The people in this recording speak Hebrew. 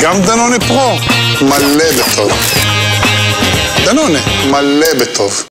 גם דנונה פרו, מלא בטוב. דנונה, מלא בטוב.